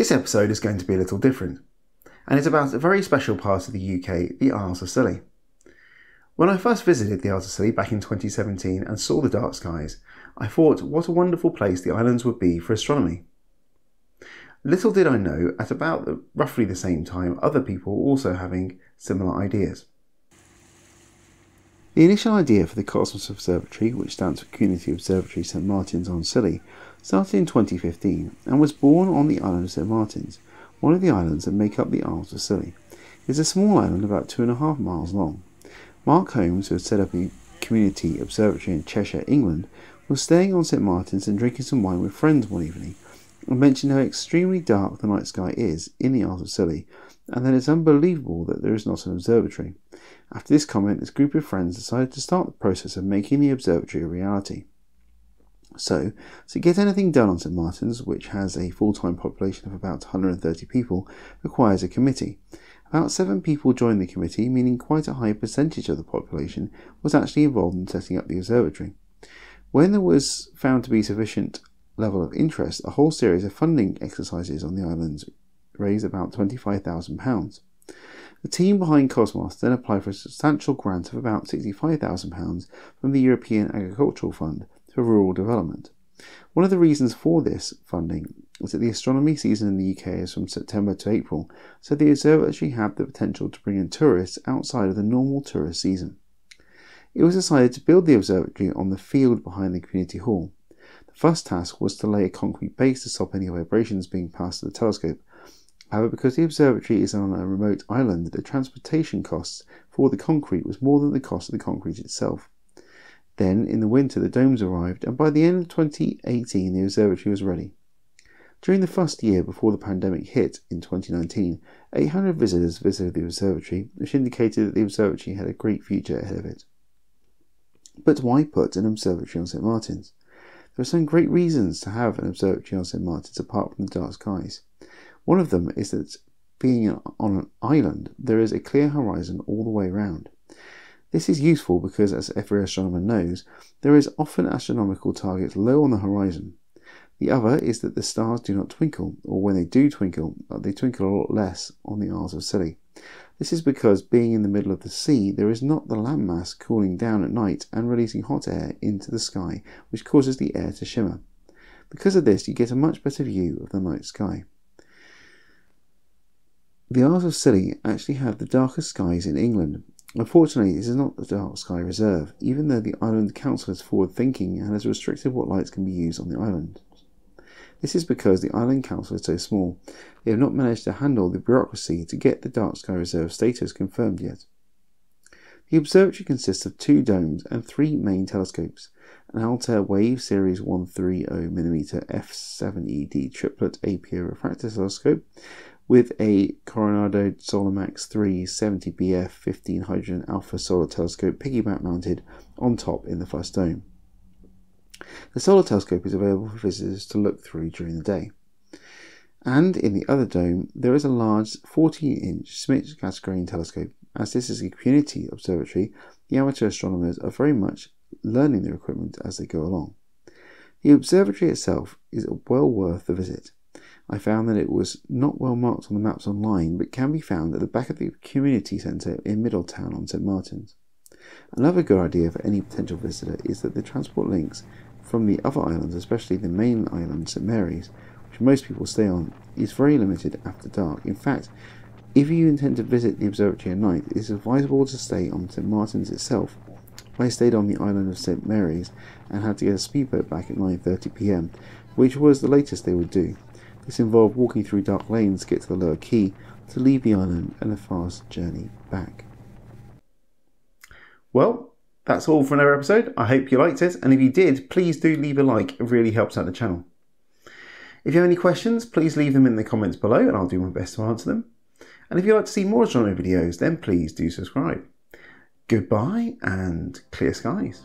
This episode is going to be a little different, and it's about a very special part of the UK, the Isles of Scilly. When I first visited the Isles of Scilly back in 2017 and saw the dark skies, I thought what a wonderful place the islands would be for astronomy. Little did I know, at about the, roughly the same time, other people were also having similar ideas. The initial idea for the Cosmos Observatory, which stands for Community Observatory St Martin's on Scilly, started in 2015 and was born on the island of St Martin's, one of the islands that make up the Isles of Scilly. It is a small island about two and a half miles long. Mark Holmes, who had set up a community observatory in Cheshire, England, was staying on St Martin's and drinking some wine with friends one evening, and mentioned how extremely dark the night sky is in the Isles of Scilly, and that it's unbelievable that there is not an observatory. After this comment, this group of friends decided to start the process of making the observatory a reality. So, to get anything done on St Martin's, which has a full time population of about 130 people, requires a committee. About seven people joined the committee, meaning quite a high percentage of the population was actually involved in setting up the observatory. When there was found to be sufficient level of interest, a whole series of funding exercises on the islands raised about £25,000. The team behind Cosmos then applied for a substantial grant of about £65,000 from the European Agricultural Fund for rural development. One of the reasons for this funding is that the astronomy season in the UK is from September to April, so the observatory had the potential to bring in tourists outside of the normal tourist season. It was decided to build the observatory on the field behind the community hall. The first task was to lay a concrete base to stop any vibrations being passed to the telescope. However, because the observatory is on a remote island, the transportation costs for the concrete was more than the cost of the concrete itself. Then, in the winter, the domes arrived, and by the end of 2018, the observatory was ready. During the first year before the pandemic hit in 2019, 800 visitors visited the observatory, which indicated that the observatory had a great future ahead of it. But why put an observatory on St Martin's? There are some great reasons to have an observatory on St Martin's apart from the dark skies. One of them is that being on an island, there is a clear horizon all the way round. This is useful because, as every astronomer knows, there is often astronomical targets low on the horizon. The other is that the stars do not twinkle, or when they do twinkle, uh, they twinkle a lot less on the Isles of Scilly. This is because, being in the middle of the sea, there is not the landmass cooling down at night and releasing hot air into the sky, which causes the air to shimmer. Because of this, you get a much better view of the night sky. The Isles of Scilly actually have the darkest skies in England, Unfortunately, this is not the Dark Sky Reserve, even though the island council is forward thinking and has restricted what lights can be used on the island. This is because the island council is so small, they have not managed to handle the bureaucracy to get the Dark Sky Reserve status confirmed yet. The observatory consists of two domes and three main telescopes an Altair Wave Series 130mm f7ED triplet APO refractor telescope with a Coronado SolarMax 3 70BF 15 hydrogen alpha solar telescope piggyback mounted on top in the first dome. The solar telescope is available for visitors to look through during the day. And in the other dome, there is a large 14 inch Schmidt Cassegrain telescope. As this is a community observatory, the amateur astronomers are very much learning their equipment as they go along. The observatory itself is well worth the visit. I found that it was not well marked on the maps online, but can be found at the back of the community centre in Middletown on St Martin's. Another good idea for any potential visitor is that the transport links from the other islands, especially the main island St Mary's, which most people stay on, is very limited after dark. In fact, if you intend to visit the observatory at night, it is advisable to stay on St Martin's itself. I stayed on the island of St Mary's and had to get a speedboat back at 9.30pm, which was the latest they would do. This involved walking through dark lanes to get to the lower quay, to leave the island and a fast journey back. Well, that's all for another episode. I hope you liked it, and if you did, please do leave a like. It really helps out the channel. If you have any questions, please leave them in the comments below, and I'll do my best to answer them. And if you'd like to see more astronomy videos, then please do subscribe. Goodbye and clear skies.